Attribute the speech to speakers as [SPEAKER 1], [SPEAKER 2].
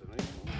[SPEAKER 1] It's a nice one.